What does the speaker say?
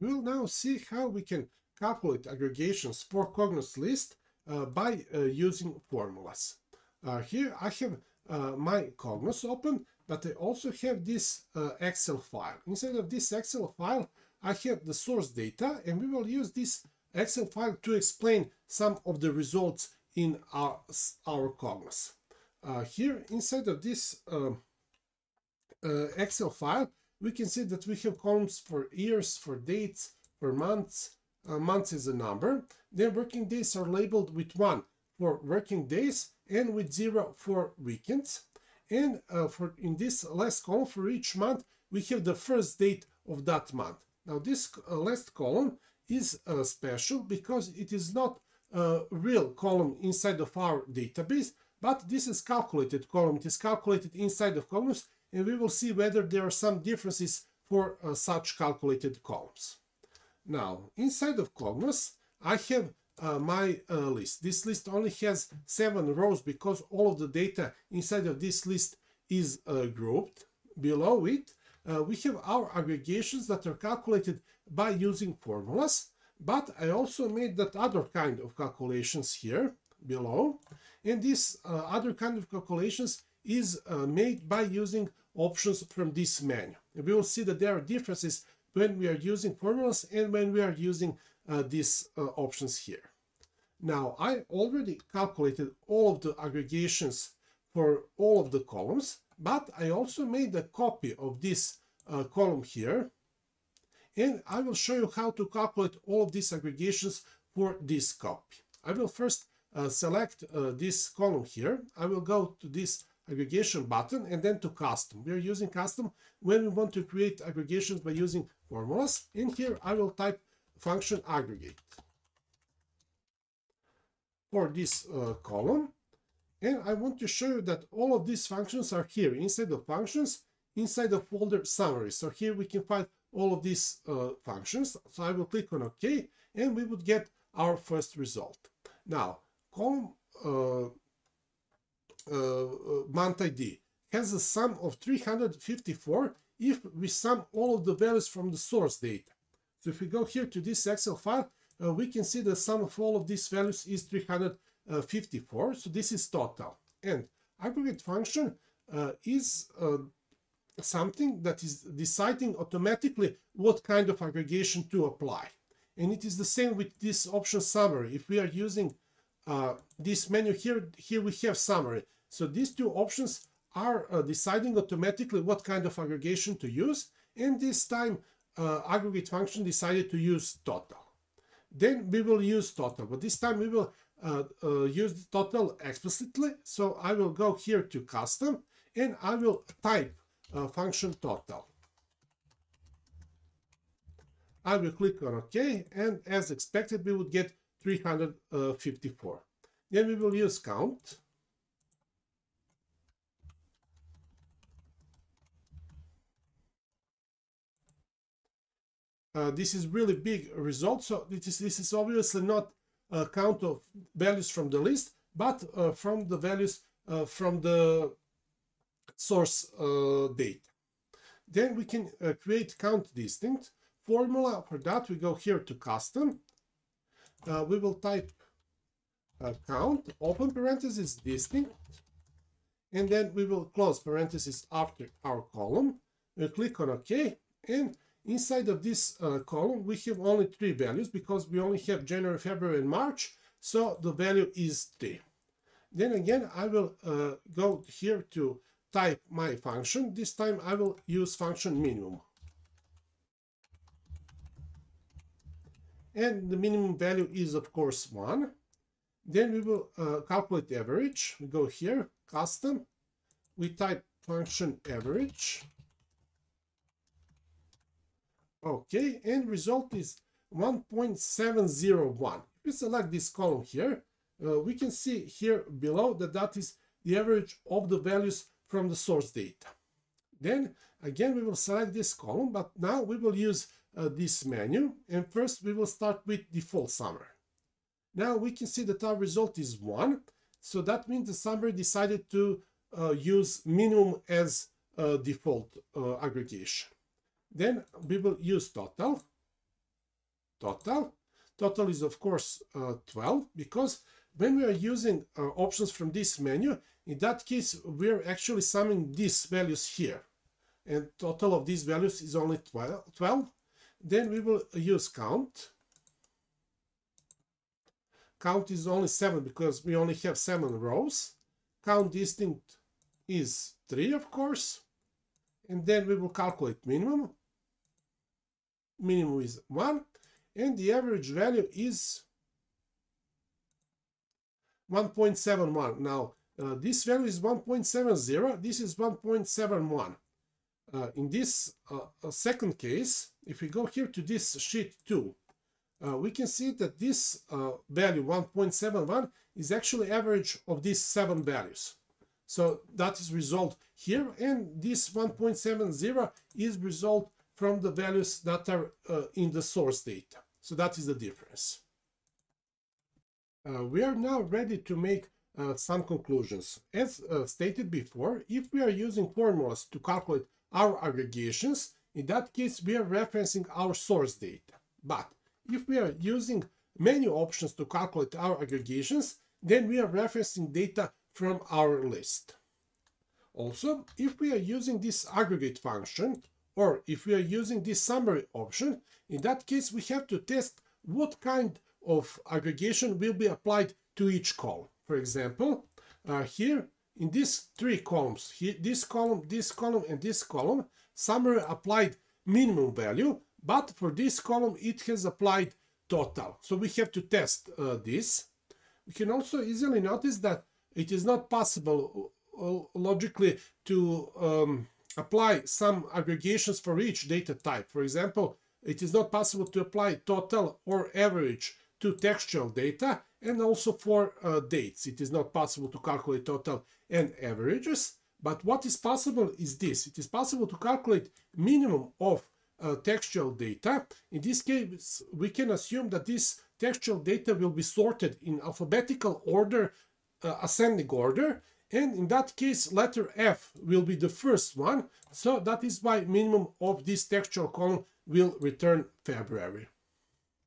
We will now see how we can calculate aggregations for Cognos list uh, by uh, using formulas. Uh, here I have uh, my Cognos open, but I also have this uh, Excel file. Inside of this Excel file, I have the source data, and we will use this Excel file to explain some of the results in our, our Cognos. Uh, here, inside of this um, Excel file, we can see that we have columns for years, for dates, for months. Uh, months is a number. Then working days are labeled with 1 for working days and with 0 for weekends. And uh, for in this last column for each month, we have the first date of that month. Now this uh, last column is uh, special because it is not a real column inside of our database, but this is calculated column. It is calculated inside of Cognos and we will see whether there are some differences for uh, such calculated columns. Now, inside of Cognos, I have uh, my uh, list. This list only has seven rows because all of the data inside of this list is uh, grouped. Below it, uh, we have our aggregations that are calculated by using formulas, but I also made that other kind of calculations here below. And this uh, other kind of calculations is uh, made by using options from this menu. And we will see that there are differences when we are using formulas and when we are using uh, these uh, options here. Now, I already calculated all of the aggregations for all of the columns, but I also made a copy of this uh, column here. And I will show you how to calculate all of these aggregations for this copy. I will first uh, select uh, this column here. I will go to this aggregation button and then to custom. We are using custom when we want to create aggregations by using formulas. In here, I will type function aggregate for this uh, column. And I want to show you that all of these functions are here inside of functions, inside the folder summary. So here we can find all of these uh, functions. So I will click on OK, and we would get our first result. Now, column uh, month ID has a sum of 354 if we sum all of the values from the source data. So if we go here to this Excel file, uh, we can see the sum of all of these values is 354. So this is total. And aggregate function uh, is uh, something that is deciding automatically what kind of aggregation to apply. And it is the same with this option summary. If we are using uh, this menu here, here we have summary. So these two options are uh, deciding automatically what kind of aggregation to use. And this time, uh, aggregate function decided to use total. Then we will use total, but this time we will uh, uh use total explicitly. So I will go here to custom and I will type uh, function total. I will click on OK, and as expected, we would get 354. Then we will use count. Uh, this is really big result. So this is, this is obviously not a count of values from the list, but uh, from the values uh, from the source uh, data. Then we can uh, create count distinct formula. For that, we go here to custom. we will type count, open parenthesis, distinct, and then we will close parenthesis after our column. We click on OK, and Inside of this uh, column, we have only three values because we only have January, February, and March. So the value is 3. Then again, I will uh, go here to type my function. This time I will use function minimum. And the minimum value is, of course, 1. Then we will uh, calculate average. We go here, custom. We type function average. Okay, and result is 1.701. If we select this column here, uh, we can see here below that that is the average of the values from the source data. Then again, we will select this column, but now we will use uh, this menu. And first we will start with default summary. Now we can see that our result is 1. So that means the summary decided to uh, use minimum as default uh, aggregation. Then we will use total. total. Total is of course uh, 12 because when we are using uh, options from this menu, in that case, we're actually summing these values here. And total of these values is only 12. 12. Then we will use count. Count is only 7 because we only have 7 rows. Count distinct is 3, of course. And then we will calculate minimum. Minimum is 1. And the average value is 1.71. Now, uh, this value is 1.70. This is 1.71. Uh, in this uh, uh, second case, if we go here to this sheet 2, uh, we can see that this uh, value 1.71 is actually average of these seven values. So that is result here, and this 1.70 is result from the values that are in the source data. So that is the difference. Uh, we are now ready to make uh, some conclusions. As uh, stated before, if we are using formulas to calculate our aggregations, in that case we are referencing our source data. But if we are using menu options to calculate our aggregations, then we are referencing data from our list. Also, if we are using this aggregate function, or if we are using this summary option, in that case we have to test what kind of aggregation will be applied to each column. For example, uh, here in these three columns, here, this column, this column, and this column, summary applied minimum value, but for this column it has applied total. So we have to test uh, this. We can also easily notice that it is not possible uh, logically to um, apply some aggregations for each data type. For example, it is not possible to apply total or average to textual data and also for uh, dates. It is not possible to calculate total and averages, but what is possible is this. It is possible to calculate minimum of uh, textual data. In this case, we can assume that this textual data will be sorted in alphabetical order, uh, ascending order, and in that case, letter F will be the first one. So that is why minimum of this textual column will return February.